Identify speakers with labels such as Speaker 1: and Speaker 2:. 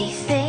Speaker 1: see things.